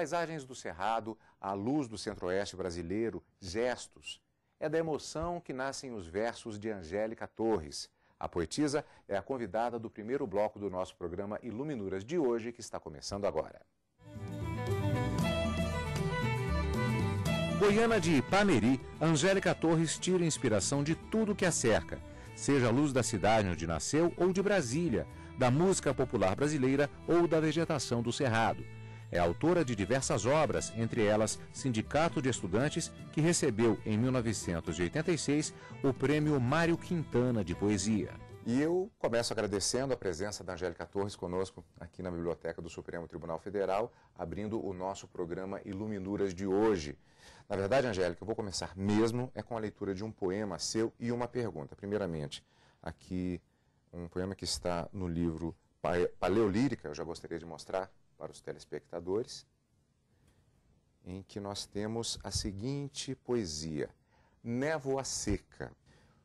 paisagens do Cerrado, a luz do centro-oeste brasileiro, gestos. É da emoção que nascem os versos de Angélica Torres. A poetisa é a convidada do primeiro bloco do nosso programa Iluminuras de hoje, que está começando agora. Goiana de Ipameri, Angélica Torres tira inspiração de tudo que a cerca, seja a luz da cidade onde nasceu ou de Brasília, da música popular brasileira ou da vegetação do Cerrado. É autora de diversas obras, entre elas Sindicato de Estudantes, que recebeu em 1986 o prêmio Mário Quintana de Poesia. E eu começo agradecendo a presença da Angélica Torres conosco aqui na Biblioteca do Supremo Tribunal Federal, abrindo o nosso programa Iluminuras de hoje. Na verdade, Angélica, eu vou começar mesmo é com a leitura de um poema seu e uma pergunta. Primeiramente, aqui um poema que está no livro Paleolírica, eu já gostaria de mostrar para os telespectadores, em que nós temos a seguinte poesia: Névoa seca.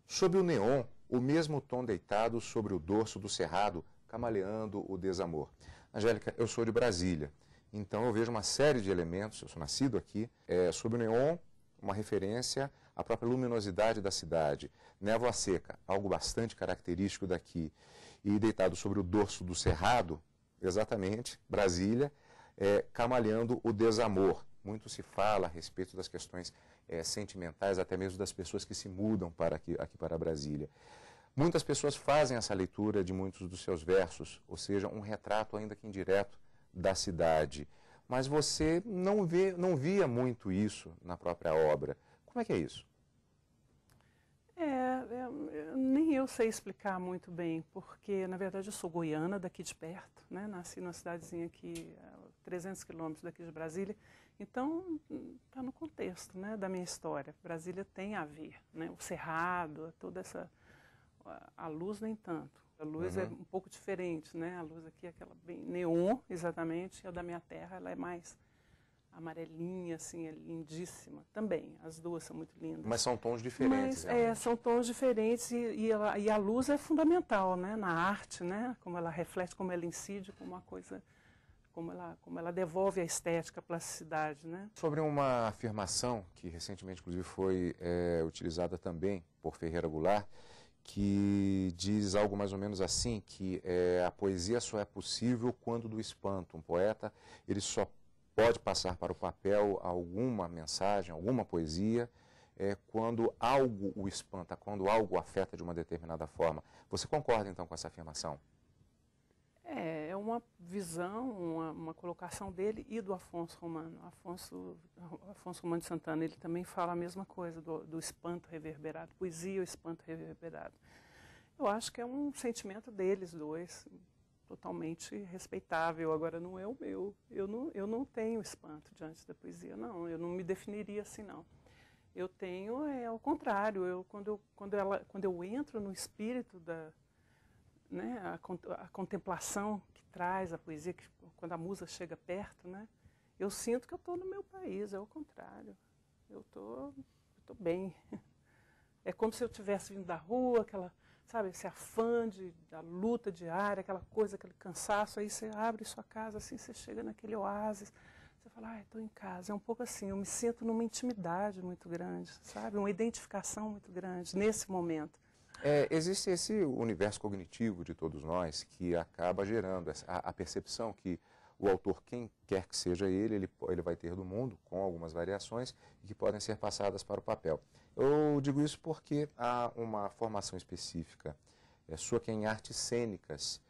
Sob o neon, o mesmo tom deitado sobre o dorso do cerrado, camaleando o desamor. Angélica, eu sou de Brasília, então eu vejo uma série de elementos, eu sou nascido aqui, é, sob o neon, uma referência à própria luminosidade da cidade. Névoa seca, algo bastante característico daqui. E deitado sobre o dorso do cerrado, exatamente, Brasília, é, camaleando o desamor. Muito se fala a respeito das questões é, sentimentais, até mesmo das pessoas que se mudam para aqui, aqui para Brasília. Muitas pessoas fazem essa leitura de muitos dos seus versos, ou seja, um retrato ainda que indireto da cidade. Mas você não, vê, não via muito isso na própria obra. Como é que é isso? É, é, nem eu sei explicar muito bem, porque na verdade eu sou goiana, daqui de perto, né? nasci numa cidadezinha aqui, 300 quilômetros daqui de Brasília, então está no contexto né, da minha história. Brasília tem a ver, né? o cerrado, toda essa. A luz nem tanto. A luz é uhum. é um pouco diferente, né? A luz aqui é aquela bem neon, exatamente, e a da minha terra ela é mais amarelinha, assim, é lindíssima. Também, as duas são muito lindas. Mas são tons diferentes. Mas, é, são tons diferentes e, e, ela, e, a luz é fundamental, né? Na arte, né? Como ela reflete, como ela incide, como uma coisa, como ela, como ela devolve a estética, a plasticidade, né? Sobre uma afirmação que recentemente, inclusive, foi é, utilizada também por Ferreira Goulart, que diz algo mais ou menos assim, que é, a poesia só é possível quando do espanto. Um poeta, ele só pode passar para o papel alguma mensagem, alguma poesia, é, quando algo o espanta, quando algo o afeta de uma determinada forma. Você concorda então com essa afirmação? É, é uma visão, uma, uma colocação dele e do Afonso Romano. Afonso, Afonso Romano de Santana, ele também fala a mesma coisa, do, do espanto reverberado, poesia o espanto reverberado. Eu acho que é um sentimento deles dois, totalmente respeitável. Agora, não é o meu. Eu não, eu não tenho espanto diante da poesia, não. Eu não me definiria assim, não. Eu tenho, é ao contrário. Eu, quando, eu, quando, ela, quando eu entro no espírito da né, a, a contemplação que traz a poesia, que, quando a musa chega perto, né, eu sinto que eu estou no meu país. É o contrário. Eu tô, estou bem. É como se eu tivesse vindo da rua, aquela sabe, esse afã de, da luta diária, aquela coisa, aquele cansaço, aí você abre sua casa, assim, você chega naquele oásis, você fala, ah, estou em casa. É um pouco assim, eu me sinto numa intimidade muito grande, sabe, uma identificação muito grande nesse momento. É, existe esse universo cognitivo de todos nós que acaba gerando essa, a, a, percepção que o autor, quem quer que seja ele, ele, ele vai ter do mundo, com algumas variações, que podem ser passadas para o papel. Eu digo isso porque há uma formação específica é, sua que é em artes cênicas.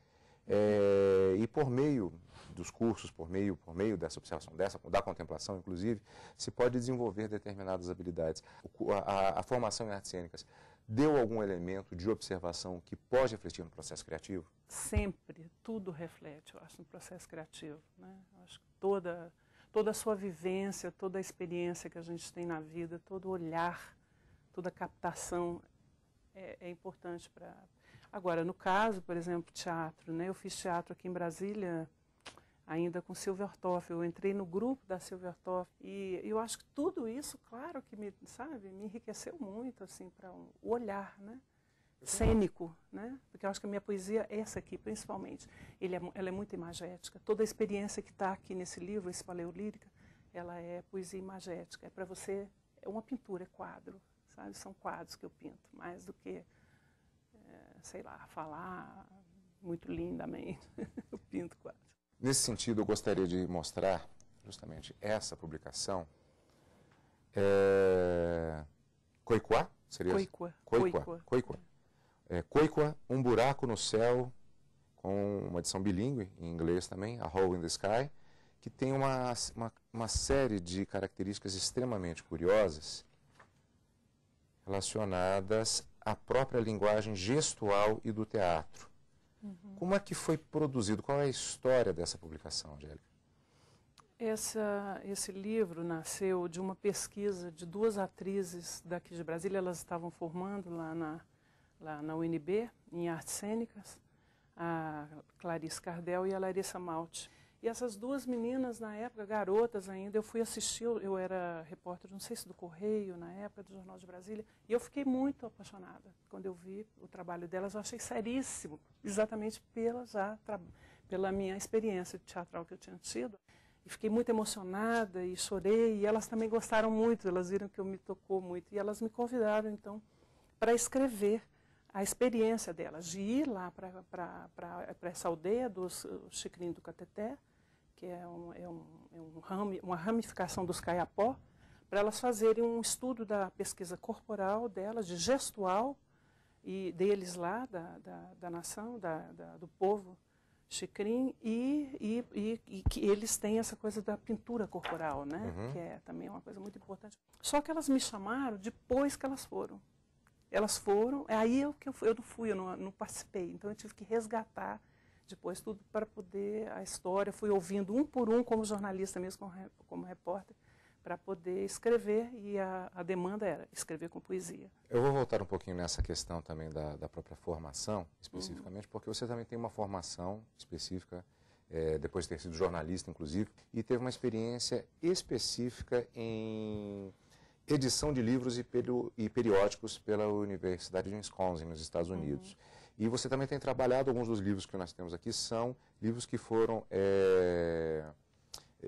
É, e por meio dos cursos, por meio, por meio dessa observação, dessa, da contemplação, inclusive, se pode desenvolver determinadas habilidades. O, a, a, formação em artes cênicas deu algum elemento de observação que pode refletir no processo criativo? Sempre, tudo reflete, eu acho, no processo criativo. Né? Eu acho que toda, toda a sua vivência, toda a experiência que a gente tem na vida, todo olhar toda captação é, é importante para. Agora, no caso, por exemplo, teatro, né? Eu fiz teatro aqui em Brasília ainda com Silvia Ortoff. Eu entrei no grupo da Silvia Ortoff e eu acho que tudo isso, claro, que me, sabe, me enriqueceu muito assim para o olhar, né? Cênico, né? Porque eu acho que a minha poesia essa aqui, principalmente, é, ela é muito imagética. Toda a experiência que está aqui nesse livro, esse paleolírica, ela é poesia imagética. É para você, é uma pintura, é quadro, sabe? São quadros que eu pinto, mais do que, é, sei lá, falar muito lindamente. eu pinto quadros. Nesse sentido, eu gostaria de mostrar justamente essa publicação. É... Coiquá? Seria. Coiquá. Coiquá. É, Coiquá, Um Buraco no Céu, com uma edição bilíngue, em inglês também, A Hole in the Sky, que tem uma, uma, uma série de características extremamente curiosas relacionadas à própria linguagem gestual e do teatro. Uhum. Como é que foi produzido? Qual é a história dessa publicação, Angélica? Essa, esse livro nasceu de uma pesquisa de duas atrizes daqui de Brasília. Elas estavam formando lá na, lá na UNB, em artes cênicas, a Clarice Cardel e a Larissa Malte. E essas duas meninas, na época, garotas ainda, eu fui assistir, eu era repórter, não sei se do Correio, na época, do Jornal de Brasília, e eu fiquei muito apaixonada quando eu vi o trabalho delas. Eu achei seríssimo, exatamente pela, já, pela minha experiência teatral que eu tinha tido. E fiquei muito emocionada e chorei, e elas também gostaram muito, elas viram que eu me tocou muito. E elas me convidaram, então, para escrever a experiência delas, de ir lá para essa aldeia dos Chicrim do Cateté, que é, um, é, um, é um rami, uma ramificação dos Caiapó, para elas fazerem um estudo da pesquisa corporal delas, de gestual, e deles lá, da, da, da nação, da, da, do povo Chicrim, e, e, e, e, que eles têm essa coisa da pintura corporal, né? Uhum. que é também uma coisa muito importante. Só que elas me chamaram depois que elas foram. Elas foram, é aí eu, que eu, fui, eu não fui, eu não, não participei. Então eu tive que resgatar depois tudo para poder a história. Fui ouvindo um por um, como jornalista mesmo, como, como repórter, para poder escrever. E a, a, demanda era escrever com poesia. Eu vou voltar um pouquinho nessa questão também da, da própria formação, especificamente, uhum. porque você também tem uma formação específica. É, depois de ter sido jornalista, inclusive, e teve uma experiência específica em edição de livros e, e periódicos pela Universidade de Wisconsin, nos Estados uhum. Unidos. Uhum. E você também tem trabalhado, alguns dos livros que nós temos aqui são livros que foram é,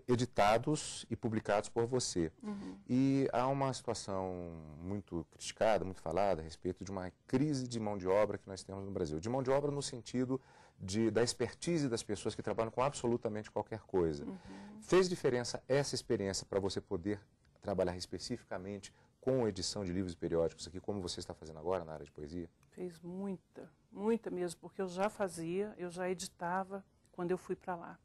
editados e publicados por você. Uhum. E há uma situação muito criticada, muito falada a respeito de uma crise de mão de obra que nós temos no Brasil. De mão de obra no sentido de, da expertise das pessoas que trabalham com absolutamente qualquer coisa. Uhum. Fez diferença essa experiência para você poder trabalhar especificamente com edição de livros e periódicos aqui, como você está fazendo agora na área de poesia? Fez muita, muita mesmo, porque eu já fazia, eu já editava quando eu fui para lá.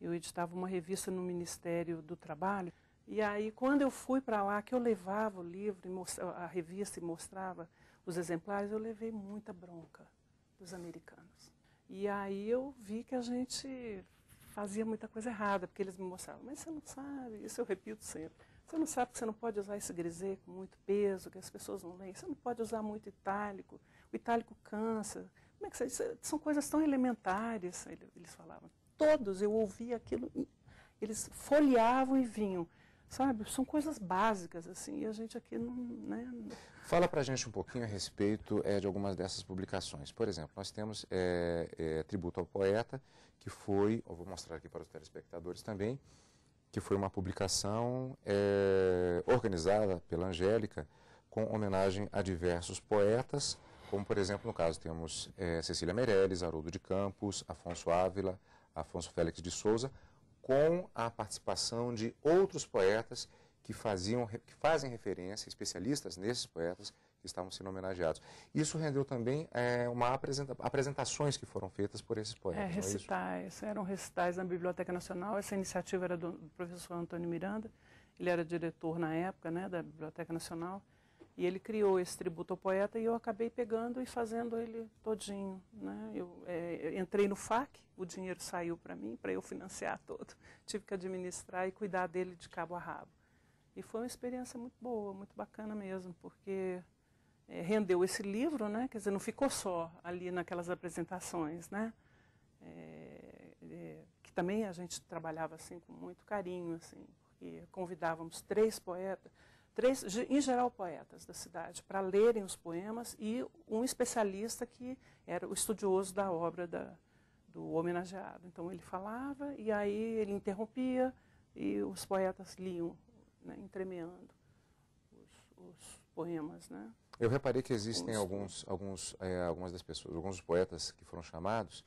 Eu editava uma revista no Ministério do Trabalho, e aí quando eu fui para lá, que eu levava o livro, a revista e mostrava os exemplares, eu levei muita bronca dos americanos. E aí eu vi que a gente fazia muita coisa errada, porque eles me mostravam, mas você não sabe, isso eu repito sempre. Você não sabe que você não pode usar esse grisê com muito peso, que as pessoas não leem. Você não pode usar muito itálico. O itálico cansa. Como é que você, são coisas tão elementares, eles falavam. Todos, eu ouvia aquilo, eles folheavam e vinham. Sabe, são coisas básicas, assim, e a gente aqui não... Né, Fala para a gente um pouquinho a respeito é, de algumas dessas publicações. Por exemplo, nós temos é, é, Tributo ao Poeta, que foi, vou mostrar aqui para os telespectadores também, que foi uma publicação é, organizada pela Angélica com homenagem a diversos poetas, como por exemplo no caso temos é, Cecília Meirelles, Haroldo de Campos, Afonso Ávila, Afonso Félix de Souza, com a participação de outros poetas que, faziam, que fazem referência, especialistas nesses poetas, que estavam sendo homenageados. Isso rendeu também é, uma apresenta apresentações que foram feitas por esses poetas. É, é recitais, é eram recitais na Biblioteca Nacional. Essa iniciativa era do professor Antônio Miranda, ele era diretor na época né, da Biblioteca Nacional, e ele criou esse tributo ao poeta e eu acabei pegando e fazendo ele todinho. Né? Eu, é, eu entrei no FAC, o dinheiro saiu para mim, para eu financiar todo. Tive que administrar e cuidar dele de cabo a rabo. E foi uma experiência muito boa, muito bacana mesmo, porque é, rendeu esse livro, né? Quer dizer, não ficou só ali naquelas apresentações, né? É, é, que também a gente trabalhava assim com muito carinho, assim, porque convidávamos três poetas, três, em geral poetas da cidade, para lerem os poemas e um especialista que era o estudioso da obra da, do homenageado. Então ele falava e aí ele interrompia, e os poetas liam, né, entremeando os, os poemas, né? Eu reparei que existem alguns, alguns, é, algumas das pessoas, alguns poetas que foram chamados,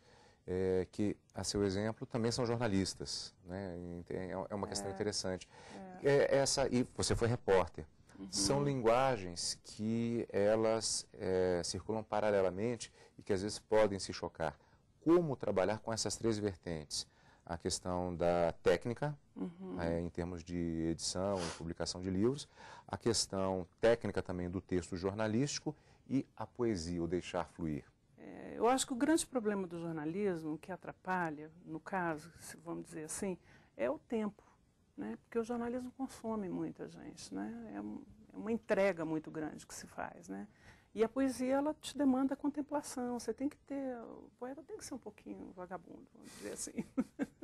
é, que, a seu exemplo, também são jornalistas. Né? É, é uma questão é, interessante. É. é. essa, e você foi repórter. Uhum. São linguagens que elas circulam paralelamente e que às vezes podem se chocar. Como trabalhar com essas três vertentes? A questão da técnica, uhum. é, em termos de edição e publicação de livros, a questão técnica também do texto jornalístico e a poesia, o deixar fluir. É, eu acho que o grande problema do jornalismo, que atrapalha, no caso, vamos dizer assim, é o tempo. Né? Porque o jornalismo consome muita gente. Né? É, é uma entrega muito grande que se faz. Né? E a poesia, ela te demanda contemplação. Você tem que ter. O poeta tem que ser um pouquinho vagabundo, vamos dizer assim.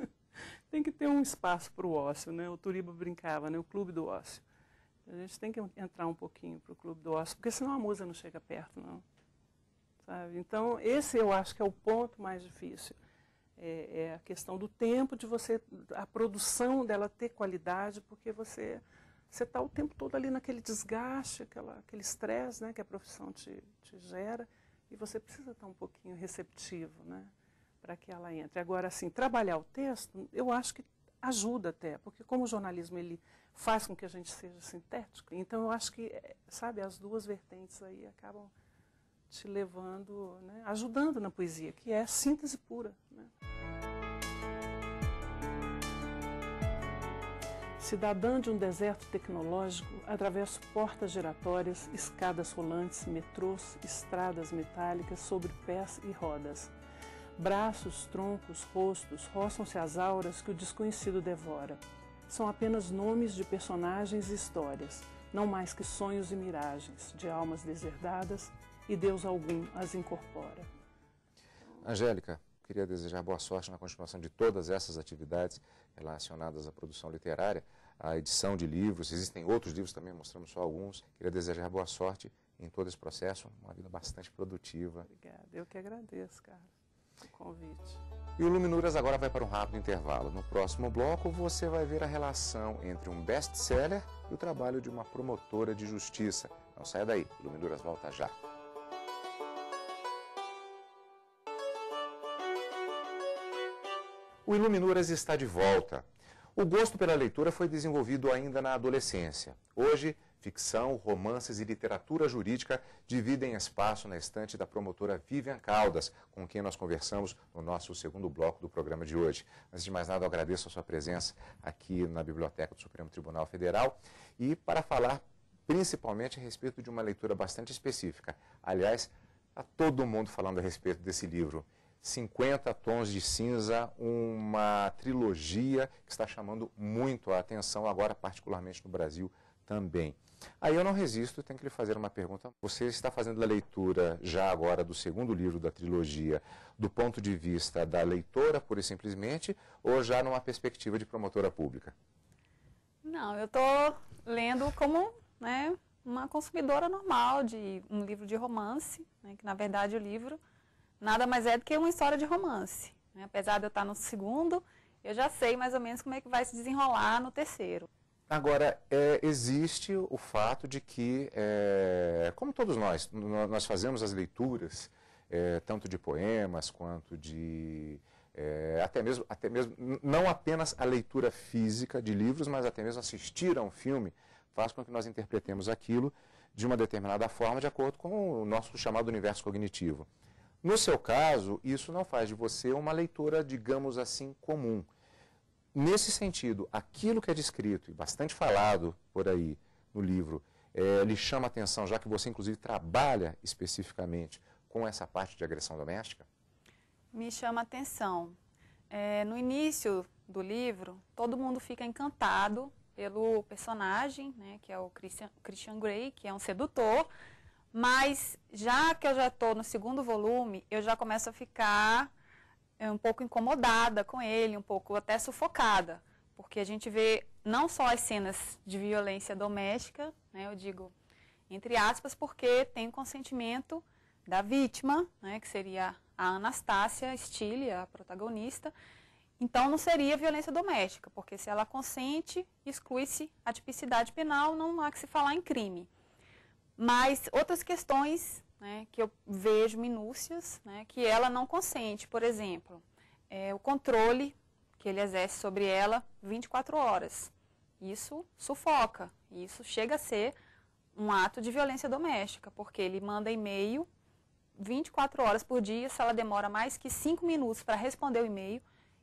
tem que ter um espaço para o ócio. Né? O Turiba brincava, né? o clube do ócio. A gente tem que entrar um pouquinho para o clube do ócio, porque senão a musa não chega perto, não. Sabe? Então, esse eu acho que é o ponto mais difícil. É, é, a questão do tempo, de você, a produção dela ter qualidade, porque você você está o tempo todo ali naquele desgaste, aquela, aquele estresse né, que a profissão te, te gera, e você precisa estar um pouquinho receptivo né, para que ela entre. Agora, assim, trabalhar o texto, eu acho que ajuda até, porque como o jornalismo ele faz com que a gente seja sintético, então eu acho que, sabe, as duas vertentes aí acabam te levando, né, ajudando na poesia, que é síntese pura. Né. Cidadã de um deserto tecnológico, atravesso portas giratórias, escadas rolantes, metrôs, estradas metálicas sobre pés e rodas. Braços, troncos, rostos roçam-se as auras que o desconhecido devora. São apenas nomes de personagens e histórias, não mais que sonhos e miragens, de almas deserdadas, e Deus algum as incorpora. Angélica, queria desejar boa sorte na continuação de todas essas atividades relacionadas à produção literária, à edição de livros. Existem outros livros também, mostramos só alguns. Queria desejar boa sorte em todo esse processo, uma vida bastante produtiva. Obrigada, eu que agradeço, Carlos, o convite. E o Luminuras agora vai para um rápido intervalo. No próximo bloco, você vai ver a relação entre um best-seller e o trabalho de uma promotora de justiça. Não saia daí, o Luminuras volta já. O Iluminuras está de volta. O gosto pela leitura foi desenvolvido ainda na adolescência. Hoje, ficção, romances e literatura jurídica dividem espaço na estante da promotora Vivian Caldas, com quem nós conversamos no nosso segundo bloco do programa de hoje. Antes de mais nada, eu agradeço a sua presença aqui na Biblioteca do Supremo Tribunal Federal e para falar principalmente a respeito de uma leitura bastante específica. Aliás, a tá todo mundo falando a respeito desse livro. 50 Tons de Cinza, uma trilogia que está chamando muito a atenção agora, particularmente no Brasil também. Aí eu não resisto, tenho que lhe fazer uma pergunta. Você está fazendo a leitura já agora do segundo livro da trilogia do ponto de vista da leitora, pura e simplesmente, ou já numa perspectiva de promotora pública? Não, eu estou lendo como né, uma consumidora normal de um livro de romance, né, que na verdade o livro nada mais é do que uma história de romance. Né? Apesar de eu estar no segundo, eu já sei mais ou menos como é que vai se desenrolar no terceiro. Agora, é, existe o fato de que, é, como todos nós, nós fazemos as leituras, é, tanto de poemas quanto de. É, até, mesmo, até mesmo, não apenas a leitura física de livros, mas até mesmo assistir a um filme, faz com que nós interpretemos aquilo de uma determinada forma, de acordo com o nosso chamado universo cognitivo. No seu caso, isso não faz de você uma leitora, digamos assim, comum. Nesse sentido, aquilo que é descrito e bastante falado por aí no livro é, lhe chama atenção, já que você, inclusive, trabalha especificamente com essa parte de agressão doméstica? Me chama atenção. É, no início do livro, todo mundo fica encantado pelo personagem, né, que é o Christian, Christian Grey, que é um sedutor, mas já que eu já estou no segundo volume, eu já começo a ficar um pouco incomodada com ele, um pouco até sufocada, porque a gente vê não só as cenas de violência doméstica, né, eu digo entre aspas, porque tem consentimento da vítima, né, que seria a Anastácia Stille, a protagonista, então não seria violência doméstica, porque se ela consente, exclui-se a tipicidade penal, não há que se falar em crime. Mas outras questões né, que eu vejo minúcias, né, que ela não consente, por exemplo, é o controle que ele exerce sobre ela 24 horas. Isso sufoca, isso chega a ser um ato de violência doméstica, porque ele manda e-mail 24 horas por dia, se ela demora mais que 5 minutos para responder o e-mail,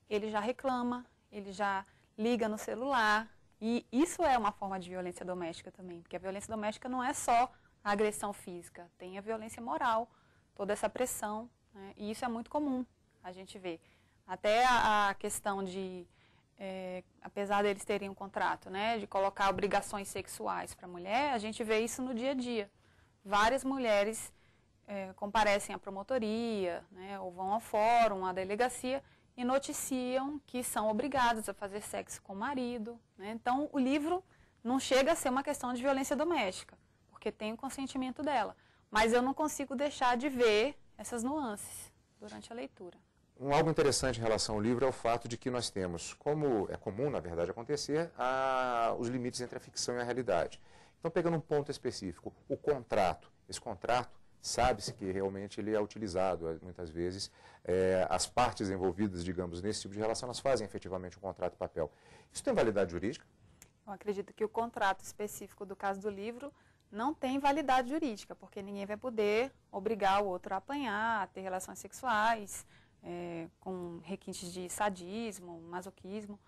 ele já reclama, ele já liga no celular. E isso é uma forma de violência doméstica também, porque a violência doméstica não é só a agressão física, tem a violência moral, toda essa pressão. Né? E isso é muito comum a gente ver. Até a, a questão de, é, apesar deles terem um contrato, né, de colocar obrigações sexuais para a mulher, a gente vê isso no dia a dia. Várias mulheres é, comparecem à promotoria, né, ou vão ao fórum, à delegacia, e noticiam que são obrigadas a fazer sexo com o marido. Né? Então, o livro não chega a ser uma questão de violência doméstica, porque tem o consentimento dela. Mas eu não consigo deixar de ver essas nuances durante a leitura. Um algo interessante em relação ao livro é o fato de que nós temos, como é comum, na verdade, acontecer, a, os limites entre a ficção e a realidade. Então, pegando um ponto específico, o contrato. Esse contrato sabe-se que realmente ele é utilizado. Eh, muitas vezes, é, as partes envolvidas, digamos, nesse tipo de relação, elas fazem efetivamente um contrato de papel. Isso tem validade jurídica? Eu acredito que o contrato específico do caso do livro não tem validade jurídica, porque ninguém vai poder obrigar o outro a apanhar, a ter relações sexuais, é, com requintes de sadismo, masoquismo.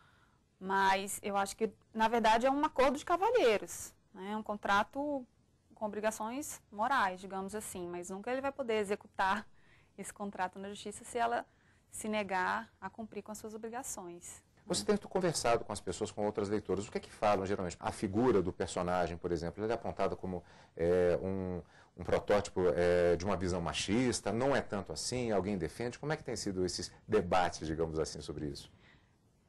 Mas eu acho que, na verdade, é um acordo de cavalheiros. Né? É um contrato com obrigações morais, digamos assim, mas nunca ele vai poder executar esse contrato na justiça se ela se negar a cumprir com as suas obrigações. Você tem conversado com as pessoas, com outras leitoras, o que é que falam geralmente? A figura do personagem, por exemplo, ele é apontada como é, um, um, protótipo é, de uma visão machista, não é tanto assim, alguém defende? Como é que tem sido esses debates, digamos assim, sobre isso?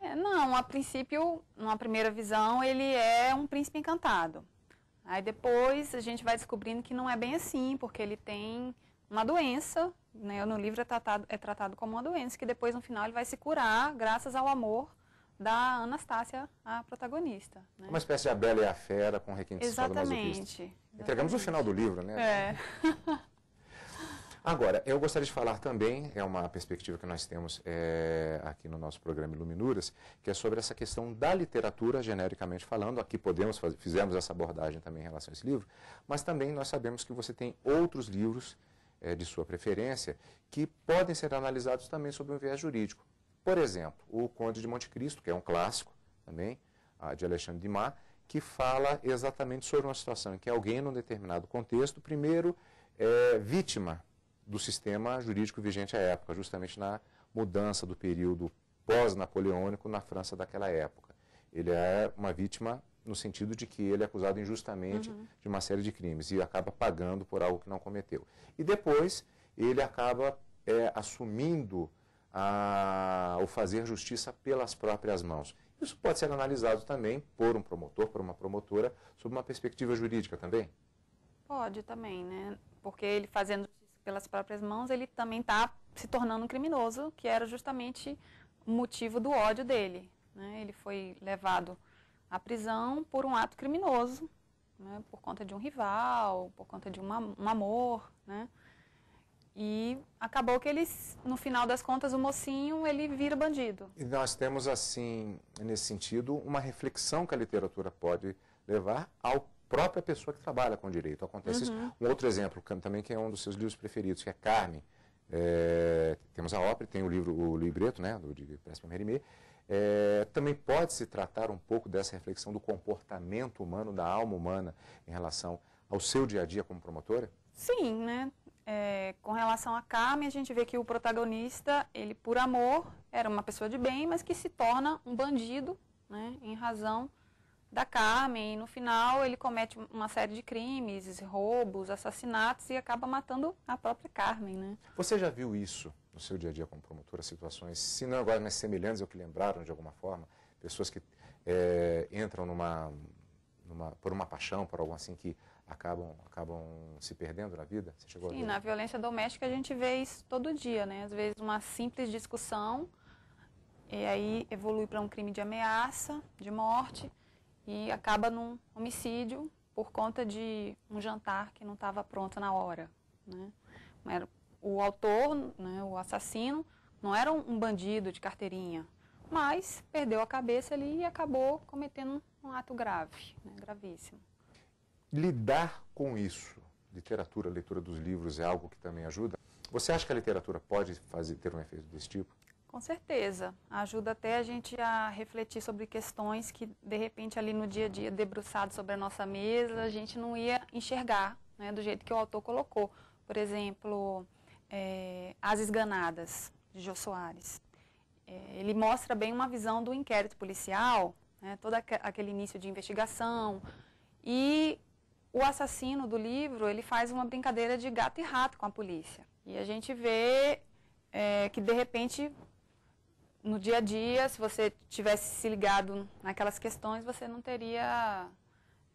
É, não, a princípio, numa primeira visão, ele é um príncipe encantado. Aí depois a gente vai descobrindo que não é bem assim, porque ele tem uma doença, né? no livro é tratado, é tratado como uma doença, que depois no final ele vai se curar graças ao amor da Anastácia, a protagonista. Né? Uma espécie de a Bela e a Fera com requintes Exatamente. Entregamos o final do livro, né? É. Agora, eu gostaria de falar também, é uma perspectiva que nós temos é, aqui no nosso programa Iluminuras, que é sobre essa questão da literatura, genericamente falando. Aqui podemos fazer, fizemos essa abordagem também em relação a esse livro, mas também nós sabemos que você tem outros livros é, de sua preferência que podem ser analisados também sob um viés jurídico. Por exemplo, o Conde de Monte Cristo, que é um clássico também, de Alexandre Dumas, que fala exatamente sobre uma situação em que alguém, num determinado contexto, primeiro é vítima do sistema jurídico vigente à época, justamente na mudança do período pós-napoleônico na França daquela época. Ele é uma vítima no sentido de que ele é acusado injustamente uhum. de uma série de crimes e acaba pagando por algo que não cometeu. E depois ele acaba é, assumindo a, o fazer justiça pelas próprias mãos. Isso pode ser analisado também por um promotor, por uma promotora, sob uma perspectiva jurídica também? Pode também, né? Porque ele fazendo pelas próprias mãos, ele também está se tornando um criminoso, que era justamente o motivo do ódio dele. Né? Ele foi levado à prisão por um ato criminoso, né? por conta de um rival, por conta de um amor, né? E acabou que eles, no final das contas, o mocinho, ele vira bandido. E nós temos, assim, nesse sentido, uma reflexão que a literatura pode levar ao própria pessoa que trabalha com direito. Acontece uhum. isso. Um outro exemplo também que é um dos seus livros preferidos, que é Carmen. É, temos a ópera, tem o livro, o libreto, né, do, de Prespa Merimê. É, também pode se tratar um pouco dessa reflexão do comportamento humano, da alma humana, em relação ao seu dia a dia como promotora? Sim, né? É, com relação a Carmen, a gente vê que o protagonista, ele por amor, era uma pessoa de bem, mas que se torna um bandido, né, em razão da Carmen. E no final ele comete uma série de crimes, roubos, assassinatos e acaba matando a própria Carmen, né? Você já viu isso no seu dia a dia como promotora, situações, se não agora mais semelhantes ou que lembraram de alguma forma, pessoas que é, entram numa, numa, por uma paixão, por algo assim que acabam, acabam se perdendo na vida? Você chegou Sim, na violência doméstica a gente vê isso todo dia, né? Às vezes uma simples discussão e aí evolui para um crime de ameaça, de morte, e acaba num homicídio por conta de um jantar que não estava pronto na hora. Né? O autor, né, o assassino, não era um bandido de carteirinha, mas perdeu a cabeça ali e acabou cometendo um ato grave, né, gravíssimo. Lidar com isso, literatura, leitura dos livros, é algo que também ajuda? Você acha que a literatura pode fazer, ter um efeito desse tipo? Com certeza. Ajuda até a gente a refletir sobre questões que, de repente, ali no dia a dia, debruçado sobre a nossa mesa, a gente não ia enxergar né, do jeito que o autor colocou. Por exemplo, é, As Esganadas, de Jô Soares. É, ele mostra bem uma visão do inquérito policial, né, todo aquele início de investigação, e o assassino do livro, ele faz uma brincadeira de gato e rato com a polícia. E a gente vê é, que, de repente, no dia a dia, se você tivesse se ligado naquelas questões, você não teria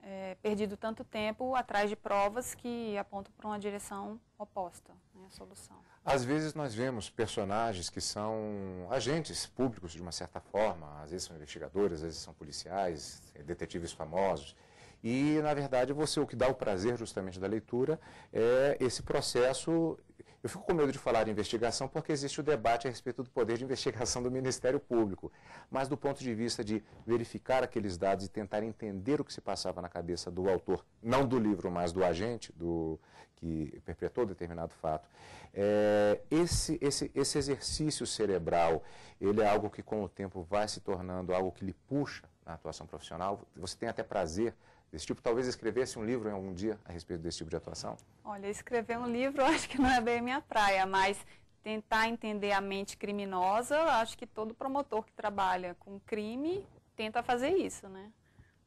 é, perdido tanto tempo atrás de provas que apontam para uma direção oposta, né, a solução. Às vezes nós vemos personagens que são agentes públicos de uma certa forma, às vezes são investigadores, às vezes são policiais, detetives famosos. E, na verdade, você o que dá o prazer justamente da leitura é esse processo eu fico com medo de falar de investigação porque existe o debate a respeito do poder de investigação do Ministério Público. Mas do ponto de vista de verificar aqueles dados e tentar entender o que se passava na cabeça do autor, não do livro, mas do agente do, que perpetrou determinado fato, é, esse, esse, esse exercício cerebral, ele é algo que com o tempo vai se tornando algo que lhe puxa na atuação profissional. Você tem até prazer desse tipo? Talvez escrevesse um livro em algum dia a respeito desse tipo de atuação? Olha, escrever um livro acho que não é bem a minha praia, mas tentar entender a mente criminosa, acho que todo promotor que trabalha com crime tenta fazer isso, né?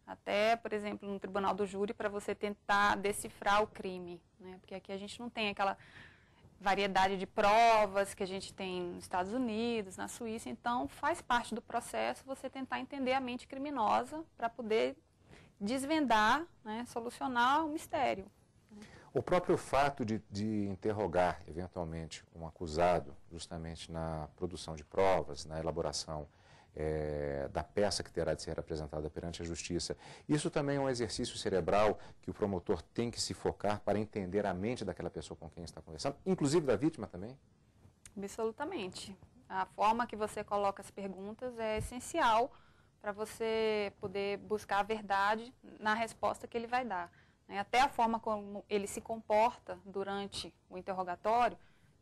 Até, por exemplo, no tribunal do júri, para você tentar decifrar o crime, né? Porque aqui a gente não tem aquela variedade de provas que a gente tem nos Estados Unidos, na Suíça, então faz parte do processo você tentar entender a mente criminosa para poder desvendar, né, solucionar o mistério. O próprio fato de, de, interrogar, eventualmente, um acusado, justamente na produção de provas, na elaboração é, da peça que terá de ser apresentada perante a justiça, isso também é um exercício cerebral que o promotor tem que se focar para entender a mente daquela pessoa com quem está conversando, inclusive da vítima também? Absolutamente. A forma que você coloca as perguntas é essencial para você poder buscar a verdade na resposta que ele vai dar. Né? Até a forma como ele se comporta durante o interrogatório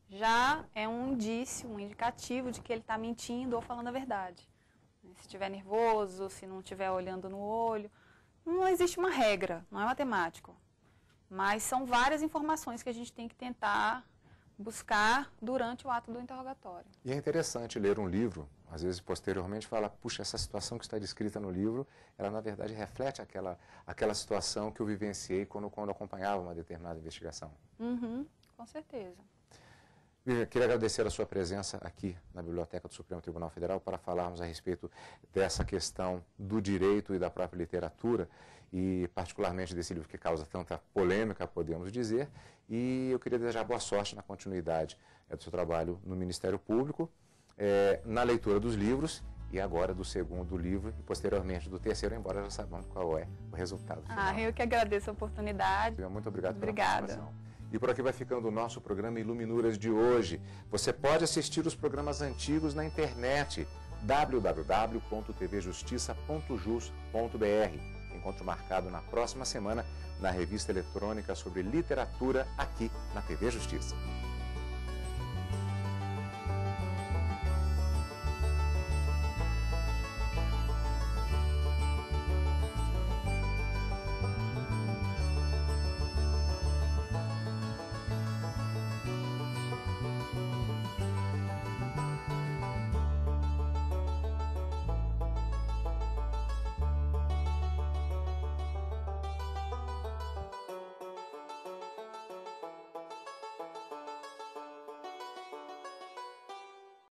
já é um indício, um indicativo de que ele está mentindo ou falando a verdade. Né? Se estiver nervoso, se não estiver olhando no olho. Não existe uma regra, não é matemático. Mas são várias informações que a gente tem que tentar buscar durante o ato do interrogatório. E é interessante ler um livro às vezes posteriormente fala, puxa, essa situação que está descrita no livro, ela na verdade reflete aquela, aquela situação que eu vivenciei quando, quando acompanhava uma determinada investigação. Uhum, com certeza. Vivian, queria agradecer a sua presença aqui na Biblioteca do Supremo Tribunal Federal para falarmos a respeito dessa questão do direito e da própria literatura e particularmente desse livro que causa tanta polêmica, podemos dizer. E eu queria desejar boa sorte na continuidade é, do seu trabalho no Ministério Público é, na leitura dos livros e agora do segundo livro e posteriormente do terceiro, embora já saibamos qual é o resultado final. Ah, eu que agradeço a oportunidade. Muito obrigado Obrigada. pela participação. E por aqui vai ficando o nosso programa Iluminuras de hoje. Você pode assistir os programas antigos na internet www.tvjustiça.jus.br. Encontro marcado na próxima semana na revista eletrônica sobre literatura aqui na TV Justiça.